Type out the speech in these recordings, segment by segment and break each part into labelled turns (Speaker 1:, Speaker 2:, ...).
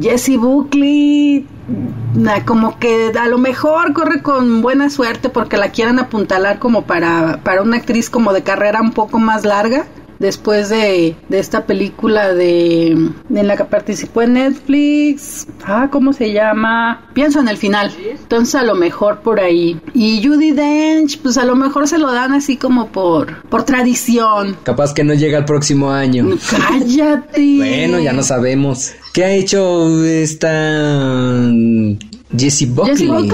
Speaker 1: Jesse Buckley, como que a lo mejor corre con buena suerte porque la quieren apuntalar como para, para una actriz como de carrera un poco más larga. Después de, de esta película de, en la que participó en Netflix, ah, ¿cómo se llama? Pienso en el final. Entonces a lo mejor por ahí. Y Judy Dench, pues a lo mejor se lo dan así como por, por tradición.
Speaker 2: Capaz que no llega el próximo año.
Speaker 1: Cállate.
Speaker 2: Bueno, ya no sabemos. ¿Qué ha hecho esta Jessie Buckley?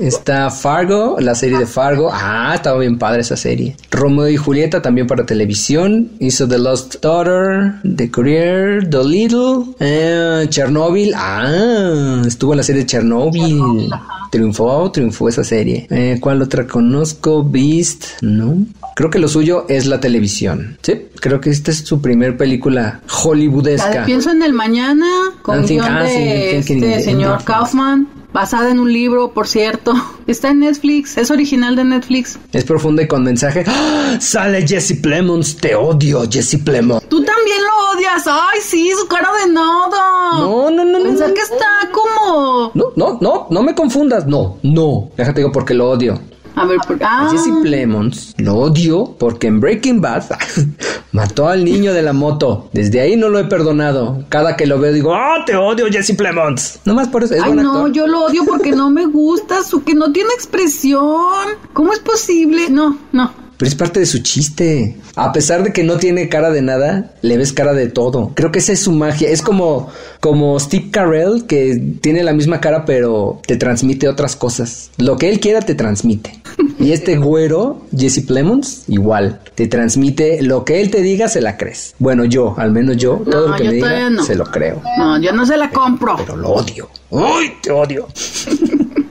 Speaker 2: Está Fargo, la serie de Fargo. Ah, estaba bien padre esa serie. Romeo y Julieta también para televisión. Hizo The Lost Daughter, The Career, The Little, eh, Chernobyl. Ah, estuvo en la serie de Chernobyl. Triunfó, triunfó esa serie. Eh, ¿Cuál otra conozco? Beast, ¿no? Creo que lo suyo es la televisión. Sí, creo que esta es su primer película
Speaker 1: La de
Speaker 2: hollywoodesca.
Speaker 1: Pienso en el mañana, con
Speaker 2: Ah,
Speaker 1: guion
Speaker 2: ah,
Speaker 1: de este señor Kaufman, basada en un libro, por cierto. Está en Netflix, es original de Netflix.
Speaker 2: Es profunda y con mensaje. ¡Ah! Sale Jesse Plemons, te odio, Jesse Plemons.
Speaker 1: Tú también lo odias. Ay, sí, su cara de nada.
Speaker 2: No, no, no, no.
Speaker 1: Pensar
Speaker 2: no.
Speaker 1: que está como.
Speaker 2: No, no, no, no me confundas. No, no. Déjate digo porque lo odio.
Speaker 1: A ver, por... ah,
Speaker 2: Jesse Plemons lo odio porque en Breaking Bad mató al niño de la moto. Desde ahí no lo he perdonado. Cada que lo veo digo, ¡ah, te odio, Jesse Plemons! Nomás por eso. Es
Speaker 1: Ay, no,
Speaker 2: actor.
Speaker 1: yo lo odio porque no me gusta, su que no tiene expresión. ¿Cómo es posible? No, no.
Speaker 2: Pero es parte de su chiste. A pesar de que no tiene cara de nada, le ves cara de todo. Creo que esa es su magia. Es como, como Steve Carell, que tiene la misma cara, pero te transmite otras cosas. Lo que él quiera te transmite. Y este güero, Jesse Plemons, igual. Te transmite lo que él te diga, se la crees. Bueno, yo, al menos yo, todo lo que me diga,
Speaker 1: no.
Speaker 2: se lo creo.
Speaker 1: No, yo no se la compro.
Speaker 2: Pero lo odio. ¡Uy, te odio!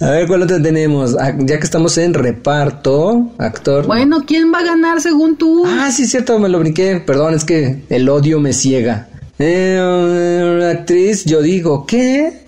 Speaker 2: A ver, ¿cuál otro tenemos? Ah, Ya que estamos en reparto, actor.
Speaker 1: Bueno, ¿quién va a ganar según tú?
Speaker 2: Ah, sí, cierto, me lo brinqué. Perdón, es que el odio me ciega. Eh, actriz, yo digo, ¿qué?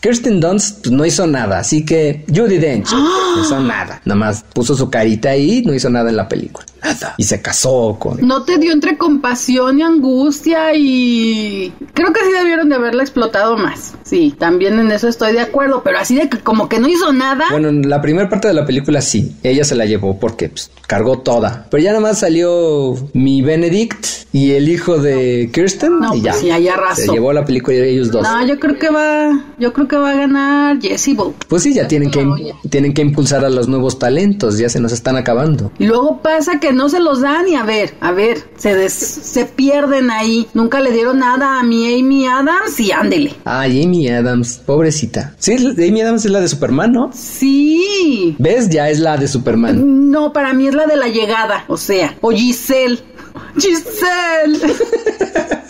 Speaker 2: Kirsten Dunst pues, no hizo nada, así que Judy Dench no hizo nada. Nada más puso su carita ahí, no hizo nada en la película. Nada. Y se casó con...
Speaker 1: ¿No te dio entre compasión y angustia y... Creo que sí debieron de haberla explotado más. Sí, también en eso estoy de acuerdo, pero así de que como que no hizo nada.
Speaker 2: Bueno, en la primera parte de la película sí, ella se la llevó porque pues, cargó toda. Pero ya nada más salió mi Benedict y el hijo de Kirsten
Speaker 1: No,
Speaker 2: y ya.
Speaker 1: pues sí, ahí arrasó.
Speaker 2: Se llevó la película y ellos dos.
Speaker 1: No, yo creo que va, yo creo que va a ganar Jessie Bull.
Speaker 2: Pues sí, ya tienen que, tienen que impulsar a los nuevos talentos, ya se nos están acabando.
Speaker 1: Y luego pasa que no se los dan y a ver, a ver, se des- se pierden ahí. Nunca le dieron nada a mi Amy Adams y ándele.
Speaker 2: Ay, Amy Adams, pobrecita. Sí, Amy Adams es la de Superman, ¿no?
Speaker 1: Sí.
Speaker 2: ¿Ves? Ya es la de Superman.
Speaker 1: No, para mí es la de la llegada, o sea, o Giselle. Giselle.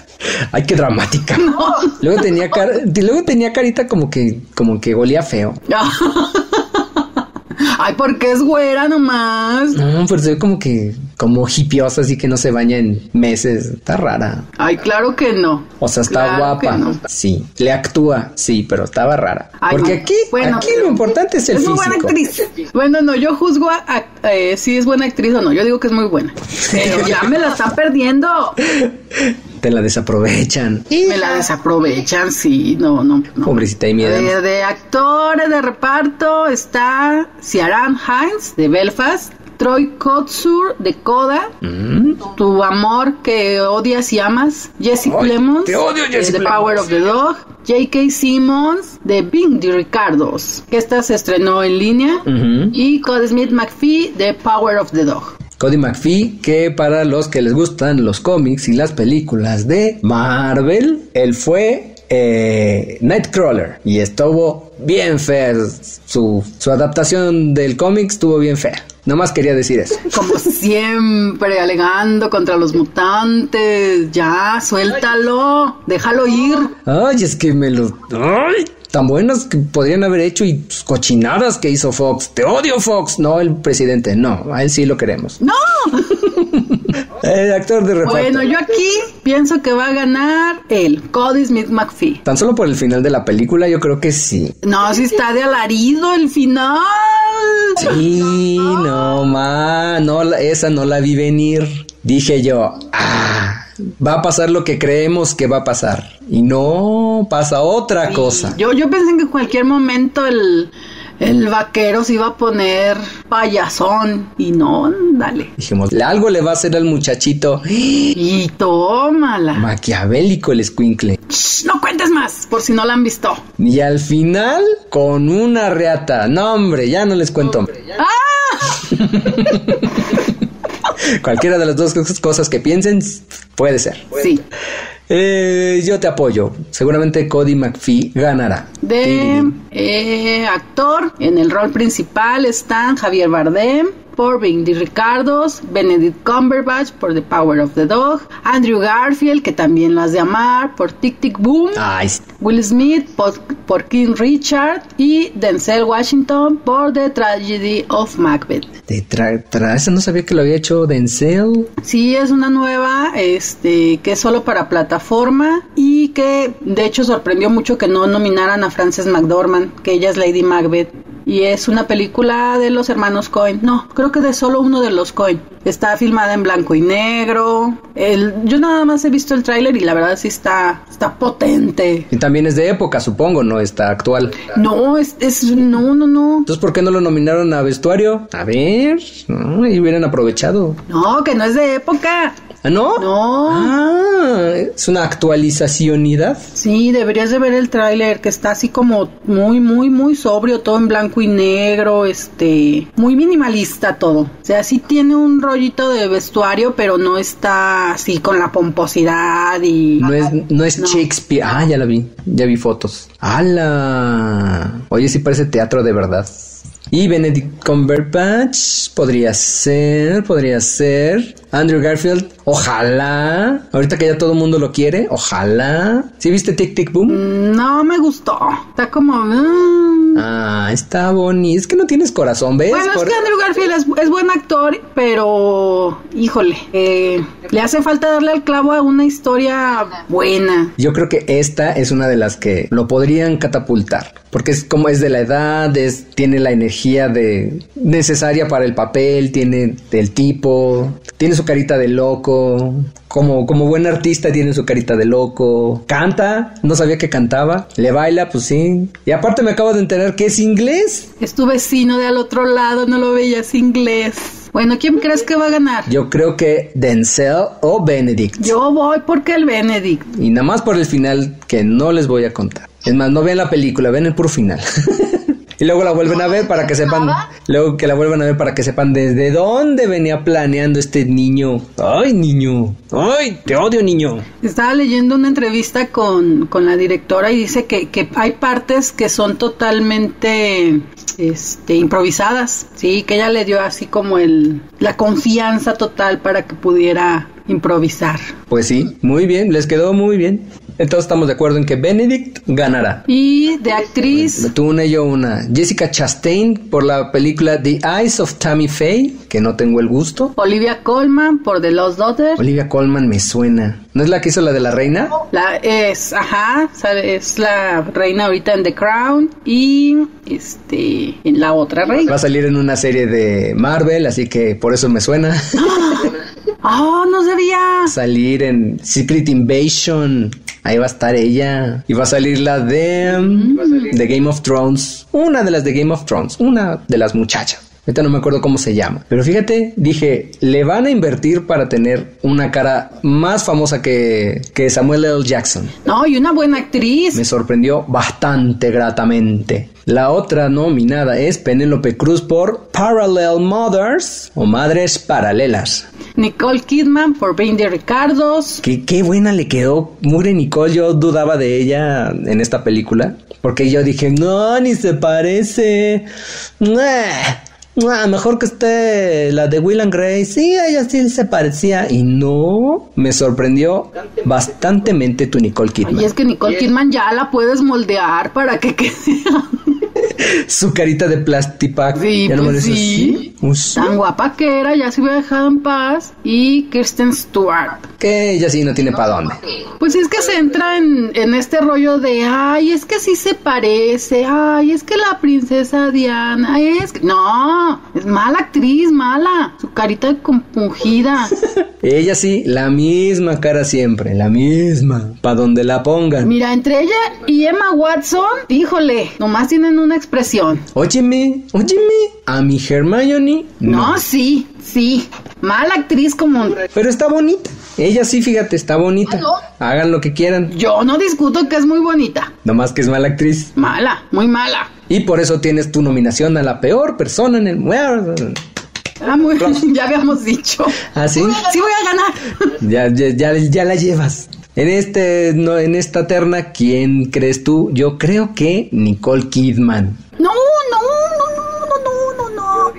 Speaker 2: Ay, qué dramática. Luego tenía cara, luego tenía carita como que, como que olía feo.
Speaker 1: Ay, porque es güera nomás.
Speaker 2: No, pero se ve como que, como hipiosa, así que no se baña en meses. Está rara.
Speaker 1: Ay, claro que no.
Speaker 2: O sea, está
Speaker 1: Claro
Speaker 2: guapa.
Speaker 1: no.
Speaker 2: Sí. Le actúa, sí, pero estaba rara.
Speaker 1: Ay,
Speaker 2: Porque
Speaker 1: no.
Speaker 2: aquí,
Speaker 1: Bueno,
Speaker 2: aquí lo importante es el
Speaker 1: es muy
Speaker 2: físico.
Speaker 1: buena actriz. Bueno, no, yo juzgo a, a- eh, si es buena actriz o no. Yo digo que es muy buena. Pero ya me la están perdiendo.
Speaker 2: Te la desaprovechan.
Speaker 1: Me la desaprovechan, sí, no, no. no.
Speaker 2: Pobrecita Amy Adams.
Speaker 1: De, de actores de reparto está Ciaran Hines de Belfast, Troy Kotsur de Coda,
Speaker 2: Mm.
Speaker 1: Tu amor que odias y amas, Jesse Plemons
Speaker 2: te odio,
Speaker 1: de The. Power of the Dog, J.K. Simmons de Bing de Ricardos, que esta se estrenó en línea, y Cody Smith McPhee de Power of the Dog.
Speaker 2: Cody McPhee, que para los que les gustan los cómics y las películas de Marvel, él fue eh, Nightcrawler y estuvo bien fea. Su, su adaptación del cómic estuvo bien fea. Nomás quería decir eso.
Speaker 1: Como siempre, alegando contra los mutantes. Ya, suéltalo, déjalo ir.
Speaker 2: Ay, es que me lo... Ay, tan buenas que podrían haber hecho y pues, cochinadas que hizo Fox. Te odio Fox. No, el presidente, no. A él sí lo queremos.
Speaker 1: ¡No!
Speaker 2: El actor de reparto.
Speaker 1: Bueno, yo aquí pienso que va a ganar el Cody Smith McPhee.
Speaker 2: Tan solo por el final de la película, yo creo que sí.
Speaker 1: No, si está de alarido el final.
Speaker 2: Sí, no, ma, no, esa no la vi venir. Dije yo, ah, va a pasar lo que creemos que va a pasar. Y no pasa otra cosa.
Speaker 1: Yo, yo pensé que en cualquier momento el, el vaquero se iba a poner payasón y no, dale.
Speaker 2: Dijimos, algo le va a hacer al muchachito.
Speaker 1: Y tómala.
Speaker 2: Maquiavélico el escuincle.
Speaker 1: Shh, no cuentes más, por si no la han visto.
Speaker 2: Y al final, con una reata. No, hombre, ya no les cuento.
Speaker 1: ¡Ah!
Speaker 2: Cualquiera de las dos cosas que piensen, puede ser.
Speaker 1: Sí.
Speaker 2: Eh, yo te apoyo. Seguramente Cody McPhee ganará.
Speaker 1: De eh, actor, en el rol principal están Javier Bardem por Being the Ricardos, Benedict Cumberbatch por The Power of the Dog, Andrew Garfield, que también lo has de amar, por Tic Tic Boom, Will Smith por, por King Richard y Denzel Washington por The Tragedy of Macbeth.
Speaker 2: de tra tra- esa no sabía que lo había hecho Denzel.
Speaker 1: Sí, es una nueva, este, que es solo para plataforma y que de hecho sorprendió mucho que no nominaran a Frances McDormand, que ella es Lady Macbeth. Y es una película de los hermanos Cohen. No, creo que de solo uno de los Cohen. Está filmada en blanco y negro. El, yo nada más he visto el tráiler y la verdad sí está, está potente.
Speaker 2: Y también es de época, supongo, no está actual.
Speaker 1: No, es, es, no, no, no.
Speaker 2: Entonces, ¿por qué no lo nominaron a vestuario? A ver, ¿no? y hubieran aprovechado.
Speaker 1: No, que no es de época.
Speaker 2: ¿Ah, no?
Speaker 1: No.
Speaker 2: Ah, es una actualizacionidad.
Speaker 1: Sí, deberías de ver el tráiler que está así como muy, muy, muy sobrio, todo en blanco y negro, este, muy minimalista todo. O sea, sí tiene un rollito de vestuario, pero no está así con la pomposidad y...
Speaker 2: No es, no es
Speaker 1: No.
Speaker 2: Shakespeare. Ah, ya la vi. Ya vi fotos. ¡Hala! Oye, sí parece teatro de verdad. Y Benedict Cumberbatch podría ser, podría ser. Andrew Garfield, ojalá. Ahorita que ya todo el mundo lo quiere, ojalá. ¿Sí viste Tic Tic Boom?
Speaker 1: Mm, No me gustó. Está como... mm.
Speaker 2: Ah, está bonito. Es que no tienes corazón, ¿ves?
Speaker 1: Bueno, es que Andrew Garfield es, es buen actor, pero... Híjole, eh, le hace falta darle al clavo a una historia buena.
Speaker 2: Yo creo que esta es una de las que lo podrían catapultar, porque es como es de la edad, es, tiene la energía de necesaria para el papel, tiene el tipo, tiene su carita de loco, como, como buen artista tiene su carita de loco, canta, no sabía que cantaba, le baila, pues sí, y aparte me acabo de enterar que es inglés.
Speaker 1: Es tu vecino de al otro lado, no lo veías inglés. Bueno, ¿quién crees que va a ganar?
Speaker 2: Yo creo que Denzel o Benedict.
Speaker 1: Yo voy porque el Benedict.
Speaker 2: Y nada más por el final que no les voy a contar. Es más, no vean la película, ven el puro final. y luego la vuelven a ver para que sepan, luego que la vuelvan a ver para que sepan desde dónde venía planeando este niño. Ay, niño. Ay, te odio, niño.
Speaker 1: Estaba leyendo una entrevista con, con la directora y dice que, que hay partes que son totalmente este, improvisadas, sí, que ella le dio así como el, la confianza total para que pudiera improvisar.
Speaker 2: Pues sí, muy bien, les quedó muy bien. Entonces estamos de acuerdo en que Benedict ganará.
Speaker 1: Y de actriz,
Speaker 2: Tú una y yo una. Jessica Chastain por la película The Eyes of Tammy Faye, que no tengo el gusto.
Speaker 1: Olivia Colman por The Lost Daughter.
Speaker 2: Olivia Colman me suena. ¿No es la que hizo la de la reina?
Speaker 1: La es, ajá, es la reina ahorita en The Crown y este en la otra
Speaker 2: Va
Speaker 1: reina.
Speaker 2: a salir en una serie de Marvel, así que por eso me suena.
Speaker 1: Oh, no sabía.
Speaker 2: salir en Secret Invasion. Ahí va a estar ella. Y va a salir la de, mm, de Game of Thrones. Una de las de Game of Thrones. Una de las muchachas. Ahorita no me acuerdo cómo se llama. Pero fíjate, dije, le van a invertir para tener una cara más famosa que, que Samuel L. Jackson.
Speaker 1: No, y una buena actriz.
Speaker 2: Me sorprendió bastante gratamente. La otra nominada es Penélope Cruz por Parallel Mothers o Madres Paralelas.
Speaker 1: Nicole Kidman por Being the Ricardos.
Speaker 2: Qué, qué buena le quedó Mure Nicole. Yo dudaba de ella en esta película. Porque yo dije, no, ni se parece. Nah, nah, mejor que esté la de Will and Grace. Sí, ella sí se parecía. Y no, me sorprendió bastantemente tu Nicole Kidman.
Speaker 1: Y es que Nicole Kidman ya la puedes moldear para que quede.
Speaker 2: Su carita de plastipac.
Speaker 1: Sí,
Speaker 2: ya no
Speaker 1: pues sí.
Speaker 2: así.
Speaker 1: Tan guapa que era, ya se hubiera dejado en paz. Y Kirsten Stewart.
Speaker 2: Que ella sí no tiene para dónde.
Speaker 1: Pues es que se entra en, en este rollo de, ay, es que sí se parece, ay, es que la princesa Diana, es que... No, es mala actriz, mala. Su carita compungida.
Speaker 2: Ella sí, la misma cara siempre, la misma. Pa' donde la pongan.
Speaker 1: Mira, entre ella y Emma Watson, híjole, nomás tienen una expresión.
Speaker 2: Óyeme, óyeme, a mi Hermione.
Speaker 1: No, sí, sí. Mala actriz como...
Speaker 2: Pero está bonita. Ella sí, fíjate, está bonita. Hagan lo que quieran.
Speaker 1: Yo no discuto que es muy bonita.
Speaker 2: Nomás que es mala actriz.
Speaker 1: Mala, muy mala.
Speaker 2: Y por eso tienes tu nominación a la peor persona en el...
Speaker 1: Ah, muy, ya habíamos dicho.
Speaker 2: ¿Ah, sí?
Speaker 1: Sí voy a ganar.
Speaker 2: Ya, ya, ya, ya la llevas. En este, no, en esta terna, ¿quién crees tú? Yo creo que Nicole Kidman.
Speaker 1: No, no, no, no, no, no, no.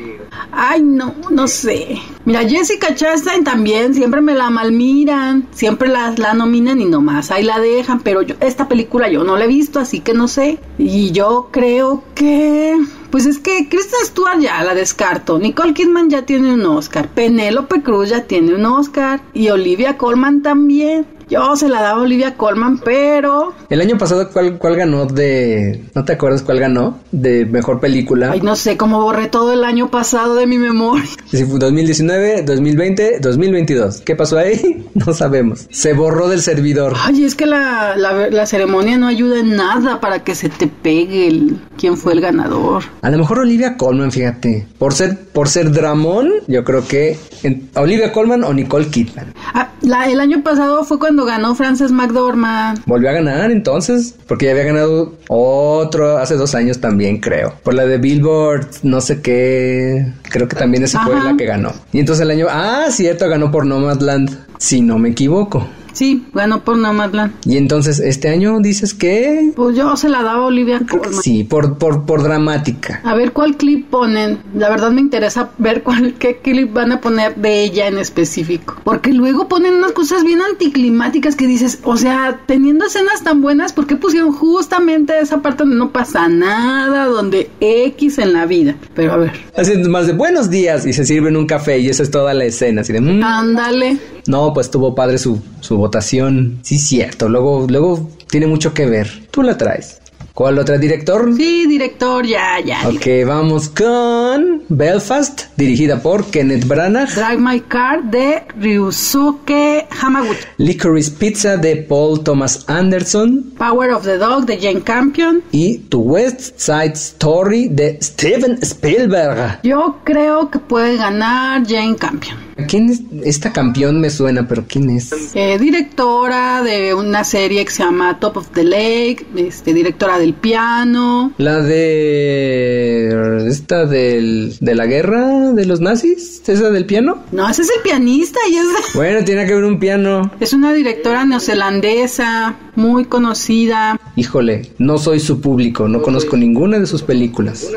Speaker 1: Ay, no, no sé. Mira, Jessica Chastain también, siempre me la malmiran, siempre la, la nominan y nomás ahí la dejan, pero yo, esta película yo no la he visto, así que no sé. Y yo creo que... Pues es que Kristen Stewart ya la descarto, Nicole Kidman ya tiene un Oscar, Penélope Cruz ya tiene un Oscar y Olivia Colman también. Yo se la daba a Olivia Colman, pero...
Speaker 2: El año pasado, ¿cuál, ¿cuál ganó de... ¿No te acuerdas cuál ganó? De mejor película.
Speaker 1: Ay, no sé cómo borré todo el año pasado de mi memoria.
Speaker 2: Sí, fue 2019, 2020, 2022. ¿Qué pasó ahí? No sabemos. Se borró del servidor.
Speaker 1: Ay, es que la, la, la ceremonia no ayuda en nada para que se te pegue el quién fue el ganador.
Speaker 2: A lo mejor Olivia Colman, fíjate. Por ser, por ser dramón, yo creo que en- Olivia Colman o Nicole Kidman.
Speaker 1: Ah, la, el año pasado fue cuando ganó Frances McDormand.
Speaker 2: Volvió a ganar entonces, porque ya había ganado otro hace dos años también, creo. Por la de Billboard, no sé qué. Creo que también esa fue la que ganó. Y entonces el año. Ah, cierto, ganó por Nomadland. Si no me equivoco.
Speaker 1: Sí, ganó por Nomadland.
Speaker 2: Y entonces este año dices que.
Speaker 1: Pues yo se la daba a Olivia Colman.
Speaker 2: sí, por, por, por dramática.
Speaker 1: A ver cuál clip ponen. La verdad me interesa ver cuál, qué clip van a poner de ella en específico. Porque luego ponen unas cosas bien anticlimáticas que dices, o sea, teniendo escenas tan buenas, ¿por qué pusieron justamente esa parte donde no pasa nada, donde X en la vida? Pero a ver,
Speaker 2: Haciendo más de buenos días y se sirven un café y esa es toda la escena. Así de. mm,
Speaker 1: ándale.
Speaker 2: No, pues tuvo padre su, su votación. Sí, cierto. Luego, luego tiene mucho que ver. Tú la traes. ¿Cuál otra director?
Speaker 1: Sí, director, ya, ya.
Speaker 2: Ok, vamos con Belfast, dirigida por Kenneth Branagh.
Speaker 1: Drive My Car de Ryusuke Hamaguchi.
Speaker 2: Licorice Pizza de Paul Thomas Anderson.
Speaker 1: Power of the Dog de Jane Campion.
Speaker 2: Y To West Side Story de Steven Spielberg.
Speaker 1: Yo creo que puede ganar Jane Campion.
Speaker 2: ¿Quién es? Esta campeón me suena, pero ¿quién es?
Speaker 1: Eh, directora de una serie que se llama Top of the Lake, este, directora del piano.
Speaker 2: La de... Esta del, de la guerra de los nazis. ¿Esa del piano?
Speaker 1: No, ese es el pianista y es,
Speaker 2: Bueno, tiene que haber un piano.
Speaker 1: es una directora neozelandesa muy conocida.
Speaker 2: Híjole, no soy su público, no conozco ninguna de sus películas.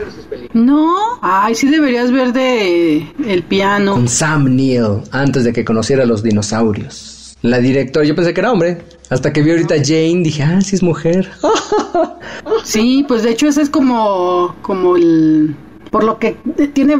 Speaker 1: No, ay, sí deberías ver de el piano.
Speaker 2: Con Sam Neill, antes de que conociera a los dinosaurios. La directora, yo pensé que era hombre. Hasta que vi ahorita Jane, dije, ah, sí es mujer.
Speaker 1: Sí, pues de hecho ese es como como el por lo que tiene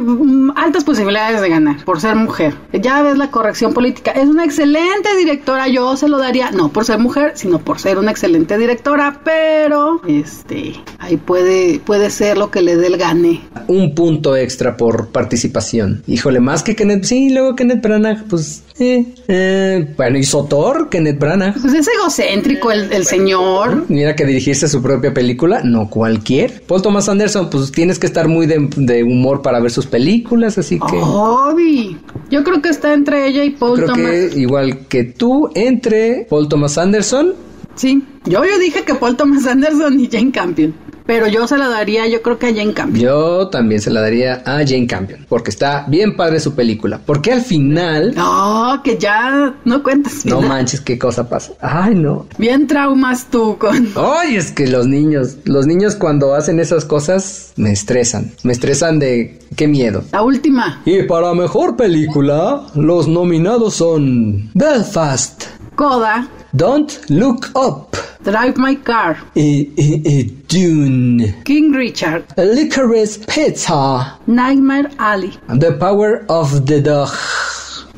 Speaker 1: altas posibilidades de ganar por ser mujer. Ya ves la corrección política. Es una excelente directora, yo se lo daría, no por ser mujer, sino por ser una excelente directora, pero este ahí puede puede ser lo que le dé el gane.
Speaker 2: Un punto extra por participación. Híjole, más que Kenneth. Sí, luego Kenneth Branagh, pues. Eh, eh, bueno, hizo Thor, Kenneth Branagh.
Speaker 1: Pues es egocéntrico el, el señor.
Speaker 2: Mira que dirigirse su propia película, no cualquier. Paul Thomas Anderson, pues tienes que estar muy de, de humor para ver sus películas, así que.
Speaker 1: Obi. Yo creo que está entre ella y Paul
Speaker 2: Creo
Speaker 1: Thomas.
Speaker 2: que igual que tú, entre Paul Thomas Anderson
Speaker 1: Sí. Yo yo dije que Paul Thomas Anderson y Jane Campion. Pero yo se la daría, yo creo que a Jane Campion.
Speaker 2: Yo también se la daría a Jane Campion, porque está bien padre su película. Porque al final,
Speaker 1: No, que ya no cuentas.
Speaker 2: no manches, qué cosa pasa. Ay, no.
Speaker 1: Bien traumas tú con...
Speaker 2: Ay, es que los niños, los niños cuando hacen esas cosas me estresan. Me estresan de qué miedo.
Speaker 1: La última.
Speaker 2: Y para mejor película, los nominados son Belfast,
Speaker 1: Coda.
Speaker 2: Don't Look Up.
Speaker 1: Drive My Car.
Speaker 2: Y, y- y Dune.
Speaker 1: King Richard.
Speaker 2: Licorice Pizza.
Speaker 1: Nightmare Alley.
Speaker 2: The Power of the Dog.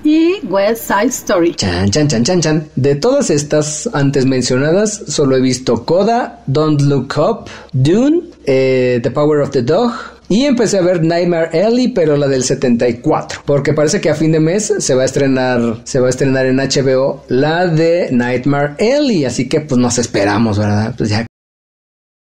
Speaker 1: Y West Side Story.
Speaker 2: Chan, chan, chan, chan, chan. De todas estas antes mencionadas, solo he visto Coda, Don't Look Up, Dune, eh, The Power of the Dog. Y empecé a ver Nightmare Alley, pero la del 74. Porque parece que a fin de mes se va a estrenar, se va a estrenar en HBO la de Nightmare Alley. Así que pues nos esperamos, ¿verdad? Pues ya